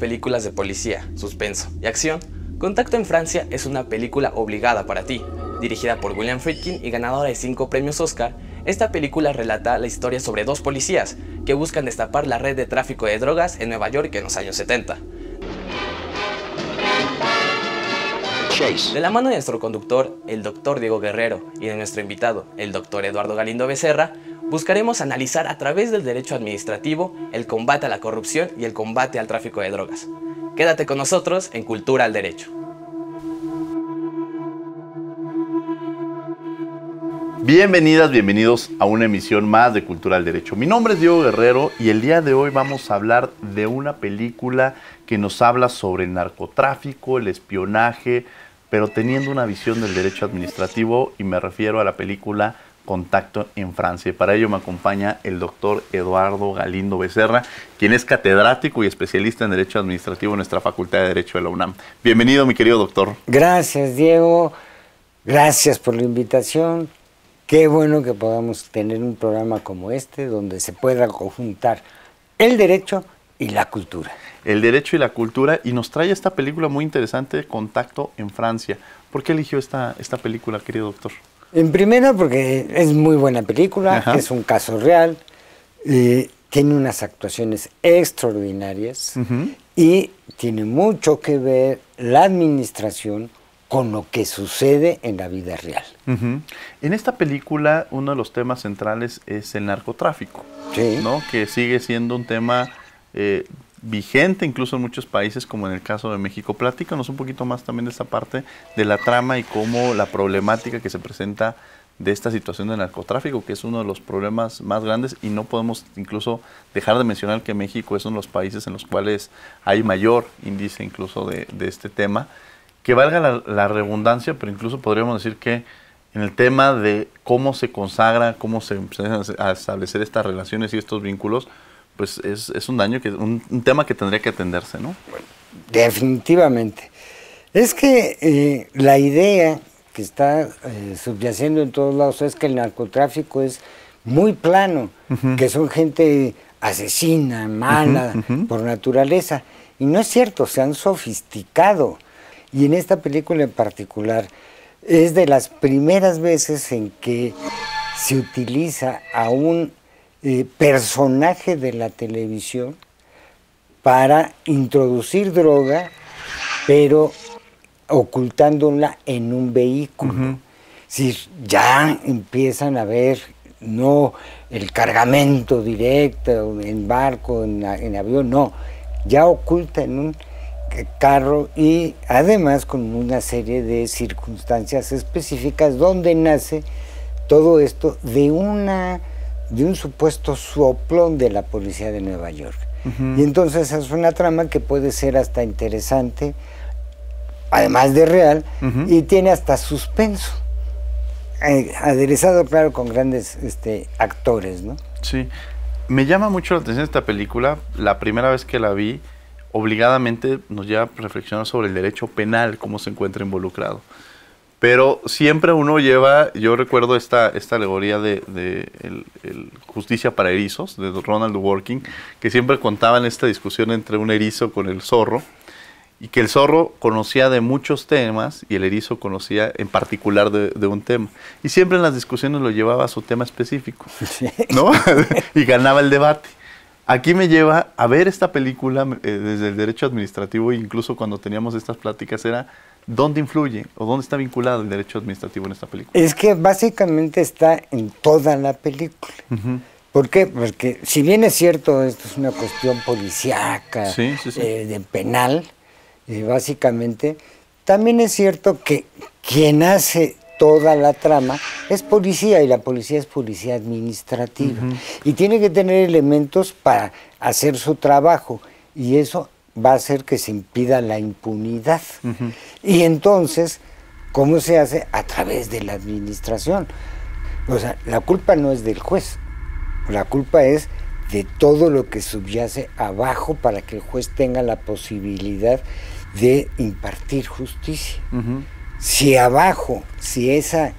¿Te gustan las películas de policía, suspenso y acción? Contacto en Francia es una película obligada para ti. Dirigida por William Friedkin y ganadora de 5 premios Oscar, esta película relata la historia sobre dos policías que buscan destapar la red de tráfico de drogas en Nueva York en los años 70. De la mano de nuestro conductor, el doctor Diego Guerrero, y de nuestro invitado, el doctor Eduardo Galindo Becerra, buscaremos analizar a través del derecho administrativo el combate a la corrupción y el combate al tráfico de drogas. Quédate con nosotros en Cultura al Derecho. Bienvenidas, bienvenidos a una emisión más de Cultura al Derecho. Mi nombre es Diego Guerrero y el día de hoy vamos a hablar de una película que nos habla sobre el narcotráfico, el espionaje, pero teniendo una visión del derecho administrativo y me refiero a la película Contacto en Francia. Para ello me acompaña el doctor Eduardo Galindo Becerra, quien es catedrático y especialista en Derecho Administrativo en nuestra Facultad de Derecho de la UNAM. Bienvenido, mi querido doctor. Gracias, Diego. Gracias por la invitación. Qué bueno que podamos tener un programa como este donde se pueda conjuntar el derecho y la cultura. El derecho y la cultura y nos trae esta película muy interesante, Contacto en Francia. ¿Por qué eligió esta, esta película, querido doctor? En primera, porque es muy buena película, es un caso real, eh, tiene unas actuaciones extraordinarias y tiene mucho que ver la administración con lo que sucede en la vida real. En esta película, uno de los temas centrales es el narcotráfico, ¿no? que sigue siendo un tema eh, vigente incluso en muchos países como en el caso de México. Platícanos un poquito más también de esta parte de la trama y cómo la problemática que se presenta de esta situación del narcotráfico, que es uno de los problemas más grandes y no podemos incluso dejar de mencionar que México es uno de los países en los cuales hay mayor índice incluso de, este tema. Que valga la, la redundancia, pero incluso podríamos decir que en el tema de cómo se consagra, cómo se empiezan a establecer estas relaciones y estos vínculos, pues es, un daño, que un, tema que tendría que atenderse, ¿no? definitivamente. Es que eh, la idea que está eh, subyaciendo en todos lados es que el narcotráfico es muy plano, que son gente asesina, mala por naturaleza. Y no es cierto, se han sofisticado. Y en esta película en particular es de las primeras veces en que se utiliza a un eh, personaje de la televisión para introducir droga, pero ocultándola en un vehículo. Si ya empiezan a ver no el cargamento directo en barco, en, en avión, no, ya oculta en un carro y además con una serie de circunstancias específicas donde nace todo esto de una de un supuesto soplón de la policía de Nueva York. Y entonces es una trama que puede ser hasta interesante, además de real, y tiene hasta suspenso. Eh, aderezado, claro, con grandes este, actores, ¿no? Sí. Me llama mucho la atención esta película. La primera vez que la vi, obligadamente nos lleva a reflexionar sobre el derecho penal, cómo se encuentra involucrado. Pero siempre uno lleva, yo recuerdo esta, esta alegoría de, el, Justicia para Erizos, de Ronald Working, que siempre contaban esta discusión entre un erizo con el zorro, y que el zorro conocía de muchos temas y el erizo conocía en particular de, un tema. Y siempre en las discusiones lo llevaba a su tema específico, ¿no? y ganaba el debate. Aquí me lleva a ver esta película eh, desde el derecho administrativo, incluso cuando teníamos estas pláticas, era ¿Dónde influye o dónde está vinculado el derecho administrativo en esta película? Es que básicamente está en toda la película. ¿Por qué? Porque si bien es cierto, esto es una cuestión policíaca, eh, de penal, eh, básicamente, también es cierto que quien hace toda la trama es policía y la policía es policía administrativa. Y tiene que tener elementos para hacer su trabajo. Y eso va a hacer que se impida la impunidad. Y entonces, ¿cómo se hace? A través de la administración. O sea, la culpa no es del juez, la culpa es de todo lo que subyace abajo para que el juez tenga la posibilidad de impartir justicia. Si abajo, si esa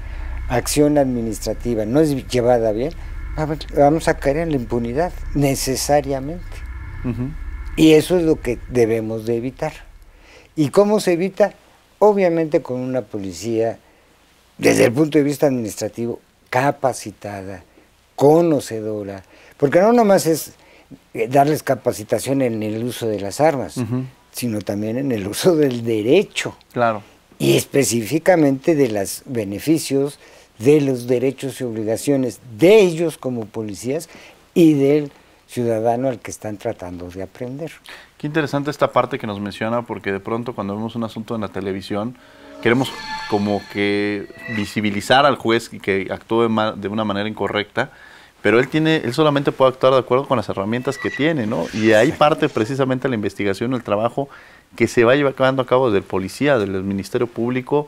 acción administrativa no es llevada bien, vamos a caer en la impunidad, necesariamente. Y eso es lo que debemos de evitar. ¿Y cómo se evita? Obviamente con una policía, desde el punto de vista administrativo, capacitada, conocedora, porque no nomás es eh, darles capacitación en el uso de las armas, sino también en el uso del derecho. Claro. Y específicamente de los beneficios, de los derechos y obligaciones de ellos como policías y del ciudadano al que están tratando de aprender. Qué interesante esta parte que nos menciona, porque de pronto cuando vemos un asunto en la televisión, queremos como que visibilizar al juez y que actúe de una manera incorrecta, pero él tiene, él solamente puede actuar de acuerdo con las herramientas que tiene, ¿no? Y ahí parte precisamente la investigación, el trabajo que se va llevando a cabo desde el policía, del Ministerio Público.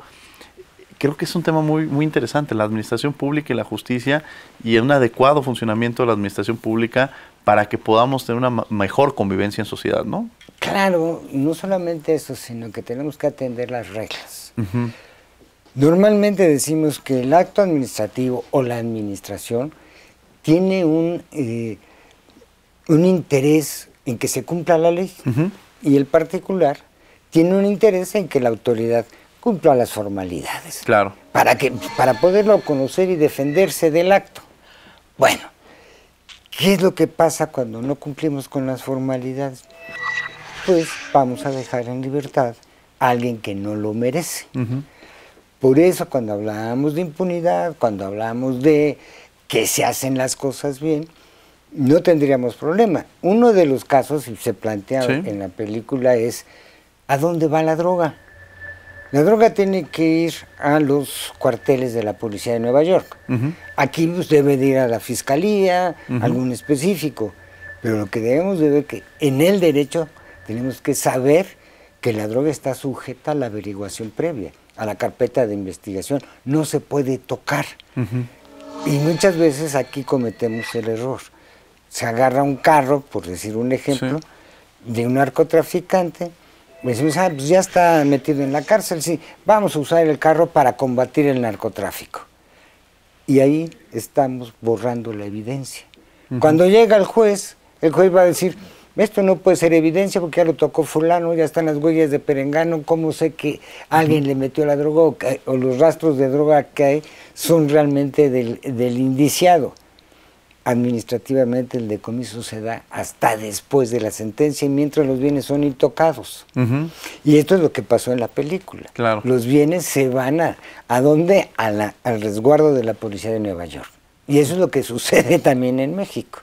Creo que es un tema muy, muy interesante, la administración pública y la justicia y un adecuado funcionamiento de la administración pública para que podamos tener una mejor convivencia en sociedad, ¿no? Claro, no solamente eso, sino que tenemos que atender las reglas. Normalmente decimos que el acto administrativo o la administración tiene un, eh, un interés en que se cumpla la ley y el particular tiene un interés en que la autoridad cumpla las formalidades. Claro. Para, que, para poderlo conocer y defenderse del acto. Bueno, ¿qué es lo que pasa cuando no cumplimos con las formalidades? Pues vamos a dejar en libertad a alguien que no lo merece. Por eso cuando hablamos de impunidad, cuando hablamos de que se hacen las cosas bien, no tendríamos problema. Uno de los casos, y se plantea en la película, es ¿a dónde va la droga? La droga tiene que ir a los cuarteles de la policía de Nueva York. Aquí pues, debe de ir a la fiscalía, algún específico. Pero lo que debemos de ver que en el derecho tenemos que saber que la droga está sujeta a la averiguación previa, a la carpeta de investigación. No se puede tocar. Y muchas veces aquí cometemos el error. Se agarra un carro, por decir un ejemplo, de un narcotraficante, decimos, ah, pues ya está metido en la cárcel, sí, vamos a usar el carro para combatir el narcotráfico. Y ahí estamos borrando la evidencia. Cuando llega el juez, el juez va a decir, esto no puede ser evidencia porque ya lo tocó fulano, ya están las huellas de perengano, ¿cómo sé que alguien le metió la droga o, los rastros de droga que hay son realmente del, indiciado. Administrativamente el decomiso se da hasta después de la sentencia y mientras los bienes son intocados. Y esto es lo que pasó en la película. Claro. Los bienes se van a, ¿a dónde? al resguardo de la policía de Nueva York. Y eso es lo que sucede también en México.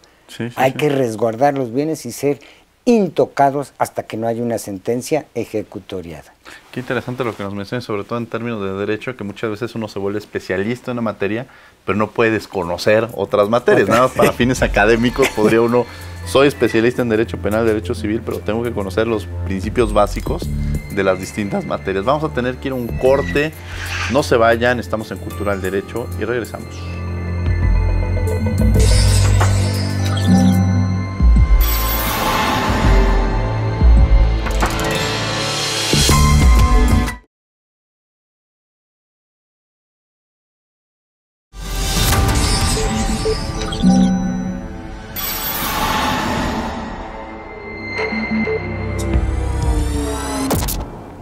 Hay que resguardar los bienes y ser intocados hasta que no haya una sentencia ejecutoriada. Qué interesante lo que nos mencionas, sobre todo en términos de derecho, que muchas veces uno se vuelve especialista en una materia, pero no puede desconocer otras materias. Nada más para fines académicos podría uno, soy especialista en derecho penal, derecho civil, pero tengo que conocer los principios básicos de las distintas materias. Vamos a tener que ir a un corte, no se vayan, estamos en Cultura del Derecho y regresamos.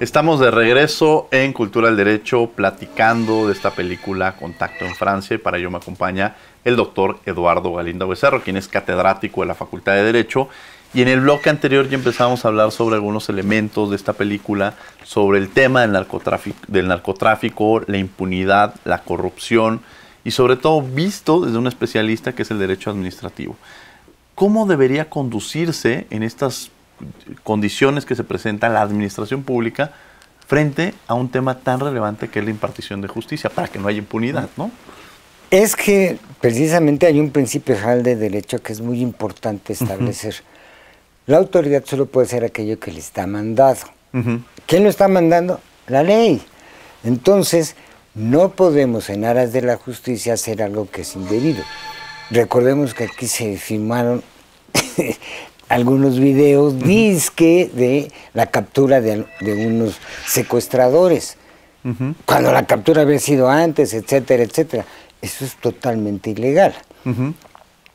Estamos de regreso en Cultura del Derecho platicando de esta película Contacto en Francia y para ello me acompaña el doctor Eduardo Galindo Becerro, quien es catedrático de la Facultad de Derecho. Y en el bloque anterior ya empezamos a hablar sobre algunos elementos de esta película, sobre el tema del narcotráfico, del narcotráfico la impunidad, la corrupción y sobre todo visto desde un especialista que es el derecho administrativo. ¿Cómo debería conducirse en estas condiciones que se presenta la administración pública frente a un tema tan relevante que es la impartición de justicia, para que no haya impunidad, ¿no? Es que precisamente hay un principio general de derecho que es muy importante establecer. La autoridad solo puede ser aquello que le está mandado. ¿Quién lo está mandando? La ley. Entonces, no podemos en aras de la justicia hacer algo que es indebido. Recordemos que aquí se firmaron algunos videos disque de la captura de, unos secuestradores. Cuando la captura había sido antes, etcétera, etcétera. Eso es totalmente ilegal.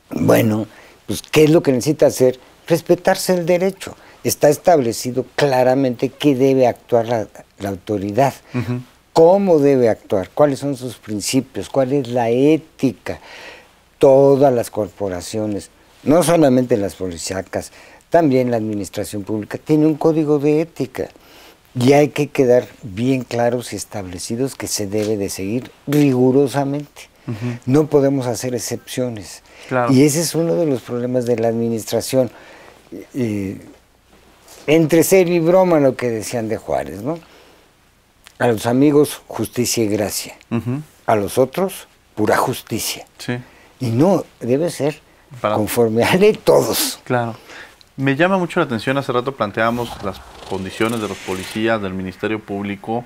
Bueno, pues ¿qué es lo que necesita hacer? Respetarse el derecho. está establecido claramente qué debe actuar la, la autoridad, cómo debe actuar, cuáles son sus principios, cuál es la ética. Todas las corporaciones, no solamente las policíacas, también la administración pública, tiene un código de ética. Y hay que quedar bien claros y establecidos que se debe de seguir rigurosamente. No podemos hacer excepciones. Y ese es uno de los problemas de la administración. entre serio y broma lo que decían de Juárez, ¿no? A los amigos, justicia y gracia. A los otros, pura justicia. Y no, debe ser conforme a ley todos. Claro. Me llama mucho la atención, hace rato planteábamos las condiciones de los policías, del Ministerio Público,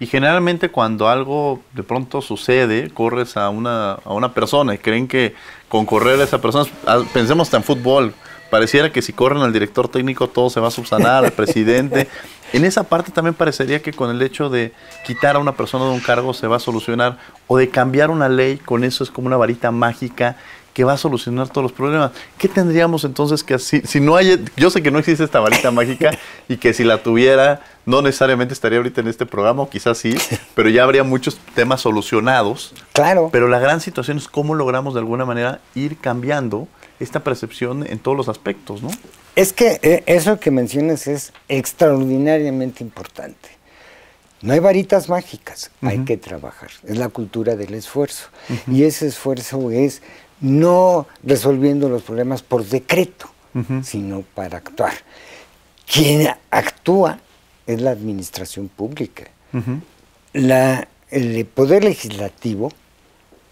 y generalmente cuando algo de pronto sucede, corres a una, a una persona y creen que con correr a esa persona, pensemos en fútbol, pareciera que si corren al director técnico todo se va a subsanar, al presidente. En esa parte también parecería que con el hecho de quitar a una persona de un cargo se va a solucionar o de cambiar una ley, con eso es como una varita mágica que va a solucionar todos los problemas. ¿Qué tendríamos entonces que así, si no hay, yo sé que no existe esta varita mágica y que si la tuviera no necesariamente estaría ahorita en este programa, o quizás sí, pero ya habría muchos temas solucionados. Claro. Pero la gran situación es cómo logramos de alguna manera ir cambiando esta percepción en todos los aspectos, ¿no? Es que eh, eso que mencionas es extraordinariamente importante. No hay varitas mágicas, hay que trabajar. Es la cultura del esfuerzo. Y ese esfuerzo es no resolviendo los problemas por decreto, sino para actuar. Quien actúa es la administración pública. la, el poder legislativo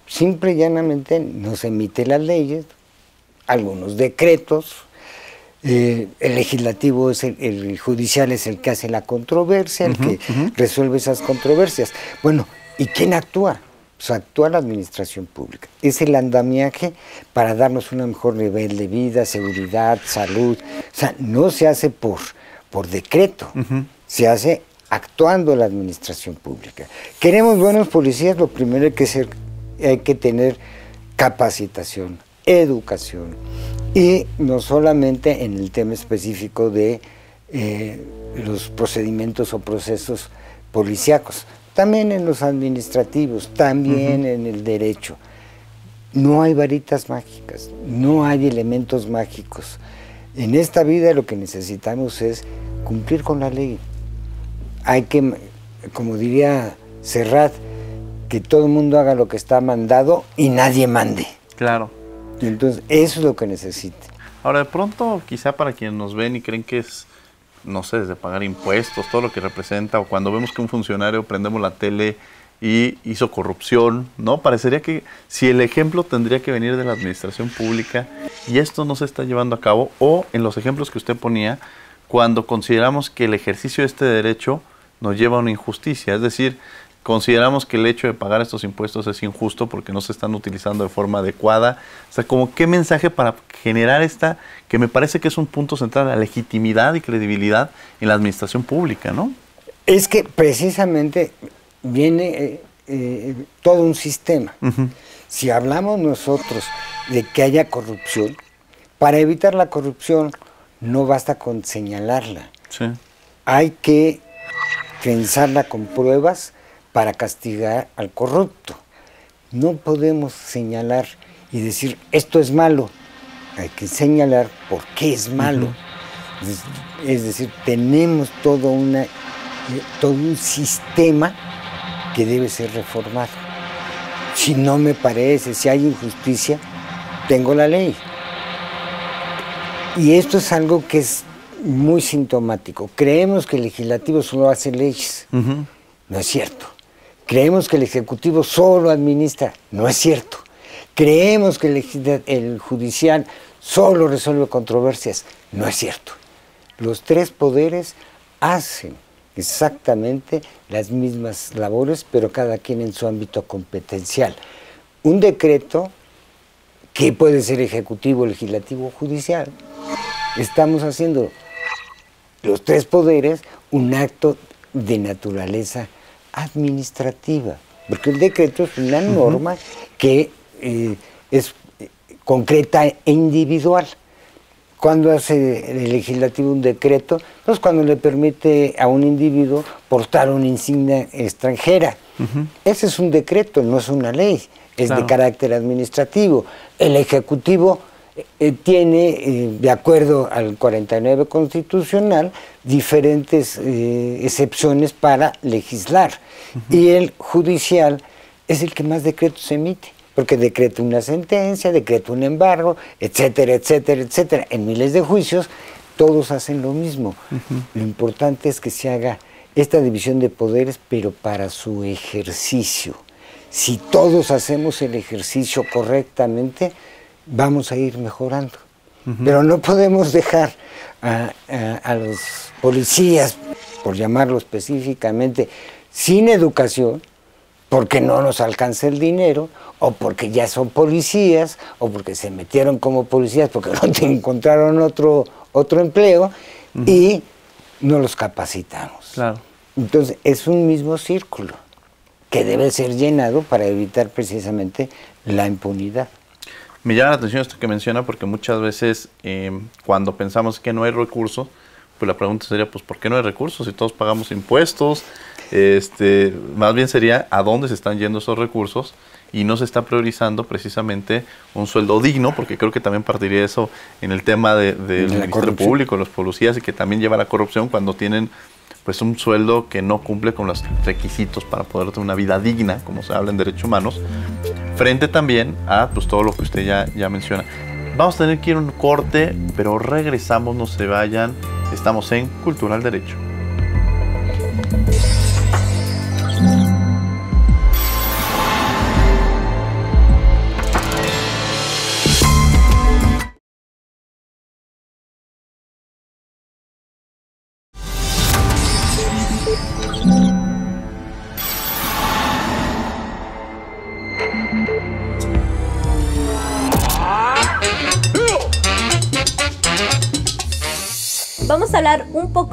simple y llanamente nos emite las leyes, algunos decretos, eh, el legislativo es el, judicial es el que hace la controversia, el que resuelve esas controversias. Bueno, ¿y quién actúa? Actúa la administración pública. Es el andamiaje para darnos un mejor nivel de vida, seguridad, salud. O sea, no se hace por, por decreto, se hace actuando la administración pública. Queremos buenos policías, lo primero hay que, ser, hay que tener capacitación, educación. Y no solamente en el tema específico de eh, los procedimientos o procesos policíacos, también en los administrativos, también en el derecho. No hay varitas mágicas, no hay elementos mágicos. En esta vida lo que necesitamos es cumplir con la ley. Hay que, como diría Serrat, que todo el mundo haga lo que está mandado y nadie mande. Claro. Entonces eso es lo que necesita. Ahora, de pronto, quizá para quienes nos ven y creen que es no sé, desde pagar impuestos, todo lo que representa, o cuando vemos que un funcionario prendemos la tele y hizo corrupción, ¿no? Parecería que si el ejemplo tendría que venir de la administración pública y esto no se está llevando a cabo, o en los ejemplos que usted ponía, cuando consideramos que el ejercicio de este derecho nos lleva a una injusticia, es decir, consideramos que el hecho de pagar estos impuestos es injusto porque no se están utilizando de forma adecuada. O sea, como qué mensaje para generar esta, que me parece que es un punto central, la legitimidad y credibilidad en la administración pública, ¿no? Es que precisamente viene eh, eh, todo un sistema. Si hablamos nosotros de que haya corrupción, para evitar la corrupción no basta con señalarla. Hay que pensarla con pruebas para castigar al corrupto. No podemos señalar y decir esto es malo. Hay que señalar por qué es malo. es, decir, tenemos todo, una, todo un sistema que debe ser reformado. Si no me parece, si hay injusticia, tengo la ley. Y esto es algo que es muy sintomático. Creemos que el legislativo solo hace leyes. No es cierto. Creemos que el Ejecutivo solo administra. No es cierto. Creemos que el, Judicial solo resuelve controversias. No es cierto. Los tres poderes hacen exactamente las mismas labores, pero cada quien en su ámbito competencial. Un decreto que puede ser ejecutivo, legislativo o judicial. Estamos haciendo los tres poderes un acto de naturaleza administrativa, porque el decreto es una norma que eh, es concreta e individual. cuando hace el legislativo un decreto, pues cuando le permite a un individuo portar una insignia extranjera. Ese es un decreto, no es una ley, es de carácter administrativo. El Ejecutivo eh, tiene, eh, de acuerdo al 49 constitucional, diferentes eh, excepciones para legislar. Y el judicial es el que más decretos emite porque decreta una sentencia, decreta un embargo, etcétera, etcétera, etcétera. En miles de juicios todos hacen lo mismo. Lo importante es que se haga esta división de poderes, pero para su ejercicio. Si todos hacemos el ejercicio correctamente, vamos a ir mejorando. Pero no podemos dejar a los policías, por llamarlo específicamente, sin educación, porque no nos alcanza el dinero, o porque ya son policías, o porque se metieron como policías porque no encontraron otro, otro empleo, y no los capacitamos. Claro. Entonces, es un mismo círculo que debe ser llenado para evitar precisamente la impunidad. Me llama la atención esto que menciona porque muchas veces eh, cuando pensamos que no hay recursos, pues la pregunta sería, pues, ¿por qué no hay recursos si todos pagamos impuestos? Este, más bien sería, ¿a dónde se están yendo esos recursos? y no se está priorizando precisamente un sueldo digno, porque creo que también partiría eso en el tema del de, Ministerio Público, los policías, y que también lleva la corrupción cuando tienen pues un sueldo que no cumple con los requisitos para poder tener una vida digna, como se habla en derechos humanos, frente también a pues todo lo que usted ya, ya menciona. Vamos a tener que ir a un corte, pero regresamos, no se vayan. Estamos en Cultural Derecho.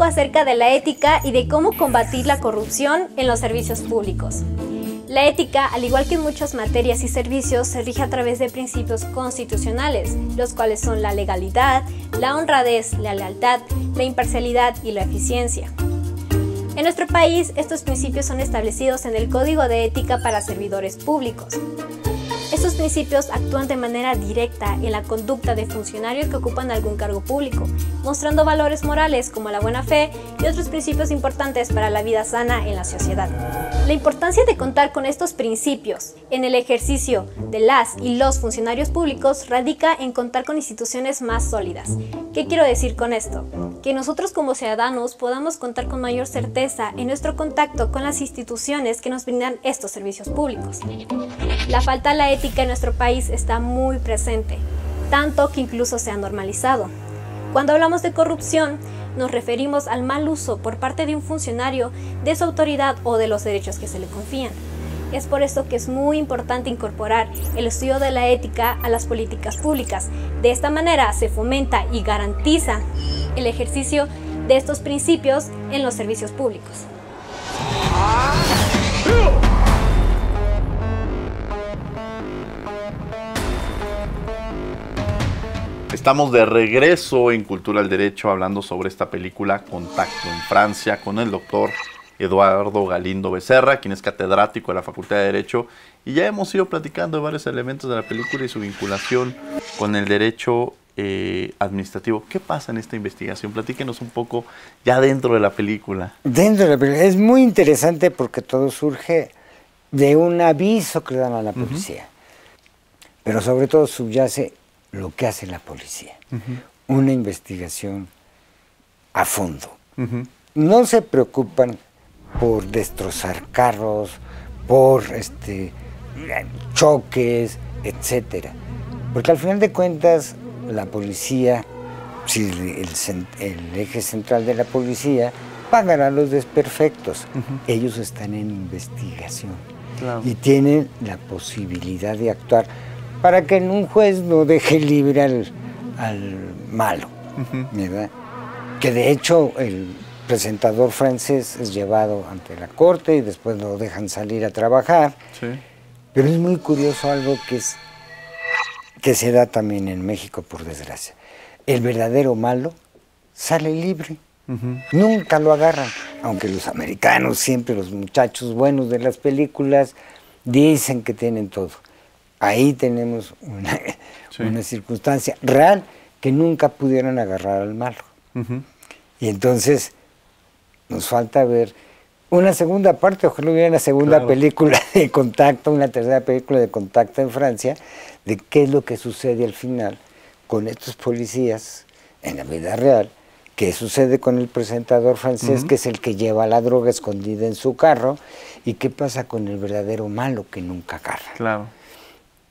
Acerca de la ética y de cómo combatir la corrupción en los servicios públicos. La ética, al igual que muchas materias y servicios, se rige a través de principios constitucionales, los cuales son la legalidad, la honradez, la lealtad, la imparcialidad y la eficiencia. En nuestro país, estos principios son establecidos en el Código de Ética para Servidores Públicos. Estos principios actúan de manera directa en la conducta de funcionarios que ocupan algún cargo público, mostrando valores morales como la buena fe y otros principios importantes para la vida sana en la sociedad. La importancia de contar con estos principios en el ejercicio de las y los funcionarios públicos radica en contar con instituciones más sólidas. ¿Qué quiero decir con esto? Que nosotros como ciudadanos podamos contar con mayor certeza en nuestro contacto con las instituciones que nos brindan estos servicios públicos. La falta de la ética en nuestro país está muy presente, tanto que incluso se ha normalizado. Cuando hablamos de corrupción, nos referimos al mal uso por parte de un funcionario de su autoridad o de los derechos que se le confían. Es por esto que es muy importante incorporar el estudio de la ética a las políticas públicas. De esta manera se fomenta y garantiza el ejercicio de estos principios en los servicios públicos. Estamos de regreso en Cultura del Derecho hablando sobre esta película Contacto en Francia con el doctor Eduardo Galindo Becerra, quien es catedrático de la Facultad de Derecho y ya hemos ido platicando de varios elementos de la película y su vinculación con el derecho eh, administrativo. ¿Qué pasa en esta investigación? Platíquenos un poco ya dentro de la película. Dentro de la película. Es muy interesante porque todo surge de un aviso que le dan a la policía. Pero sobre todo subyace lo que hace la policía. Una investigación a fondo. No se preocupan por destrozar carros, por este, choques, etcétera. Porque al final de cuentas, la policía, si el, eje central de la policía, pagará a los desperfectos. Ellos están en investigación y tienen la posibilidad de actuar para que un juez no deje libre al, malo, ¿verdad? Que de hecho el presentador francés es llevado ante la corte y después lo dejan salir a trabajar. Pero es muy curioso algo que, es, que se da también en México, por desgracia. el verdadero malo sale libre. Nunca lo agarran, aunque los americanos, siempre los muchachos buenos de las películas, dicen que tienen todo. Ahí tenemos una, una circunstancia real que nunca pudieron agarrar al malo. Y entonces nos falta ver una segunda parte, ojalá hubiera una segunda película de contacto, una tercera película de contacto en Francia, de qué es lo que sucede al final con estos policías en la vida real, qué sucede con el presentador francés, que es el que lleva la droga escondida en su carro, y qué pasa con el verdadero malo que nunca agarra. Claro.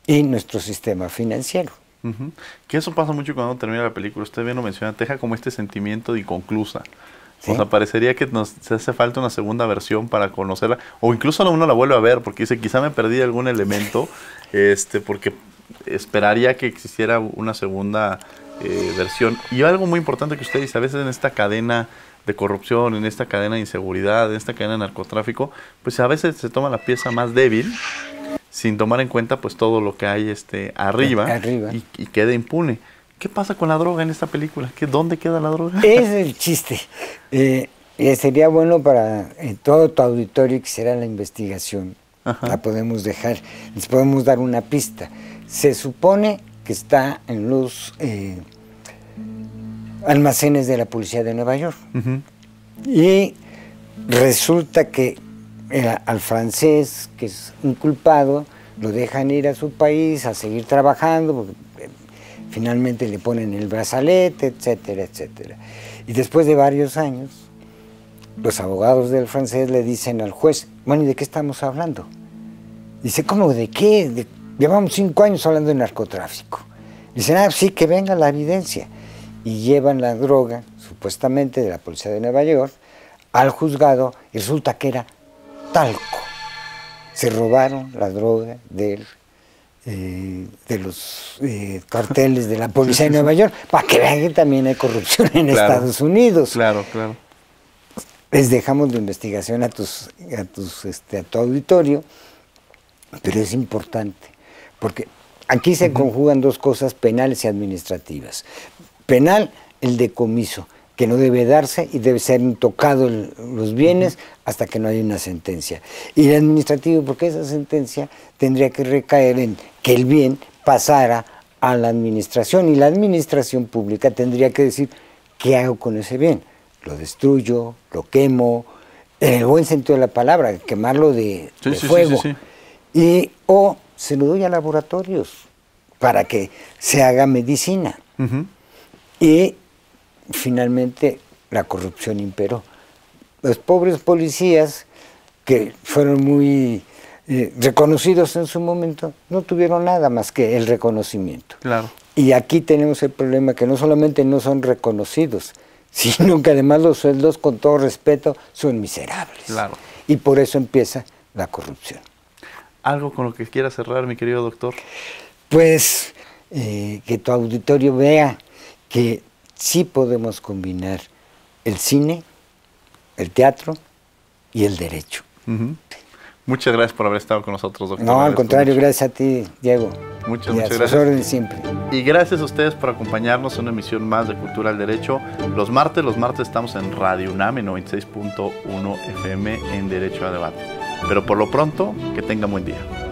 Y nuestro sistema financiero. Que eso pasa mucho cuando termina la película. Usted bien lo menciona, deja como este sentimiento de inconclusa. O sea, parecería que nos hace falta una segunda versión para conocerla. O incluso uno la vuelve a ver porque dice, quizá me perdí algún elemento, este, porque esperaría que existiera una segunda eh, versión. Y algo muy importante que usted dice, a veces en esta cadena de corrupción, en esta cadena de inseguridad, en esta cadena de narcotráfico, pues a veces se toma la pieza más débil sin tomar en cuenta pues todo lo que hay este arriba, Y, y queda impune. ¿Qué pasa con la droga en esta película? ¿Qué, ¿Dónde queda la droga? Es el chiste. Eh, sería bueno para eh, todo tu auditorio que hiciera la investigación. La podemos dejar, les podemos dar una pista. Se supone que está en los eh, almacenes de la policía de Nueva York. Y resulta que al francés, que es un culpado, lo dejan ir a su país a seguir trabajando, finalmente le ponen el brazalete, etcétera, etcétera. Y después de varios años, los abogados del francés le dicen al juez, bueno, ¿y de qué estamos hablando? Dice, ¿cómo de qué? llevamos cinco años hablando de narcotráfico. Dicen, ah, sí, que venga la evidencia. Y llevan la droga, supuestamente de la policía de Nueva York, al juzgado y resulta que era talco. Se robaron la droga del eh, de los eh, carteles de la policía de Nueva York, para que vean que también hay corrupción en Estados Unidos. Claro, claro. Les dejamos de investigación a tus, a tus, este, a tu auditorio, pero es importante, porque aquí se conjugan dos cosas penales y administrativas. Penal, el decomiso que no debe darse y debe ser intocado los bienes hasta que no haya una sentencia. Y el administrativo, porque esa sentencia tendría que recaer en que el bien pasara a la administración y la administración pública tendría que decir, ¿qué hago con ese bien? Lo destruyo, lo quemo, en el buen sentido de la palabra, quemarlo de, fuego. y, o se lo doy a laboratorios para que se haga medicina. Y finalmente la corrupción imperó. Los pobres policías, que fueron muy eh, reconocidos en su momento, no tuvieron nada más que el reconocimiento. Claro. Y aquí tenemos el problema que no solamente no son reconocidos, sino que además los sueldos, con todo respeto, son miserables. Claro. Y por eso empieza la corrupción. ¿Algo con lo que quiera cerrar, mi querido doctor? Pues eh, que tu auditorio vea que sí podemos combinar el cine, el teatro y el derecho. Muchas gracias por haber estado con nosotros, doctor. No, al contrario, gracias a ti, Diego. Muchas, muchas gracias. siempre. Y gracias a ustedes por acompañarnos en una emisión más de Cultura al Derecho. Los martes, los martes estamos en Radio UNAM 96.1 FM en Derecho a Debate. Pero por lo pronto, que tengan buen día.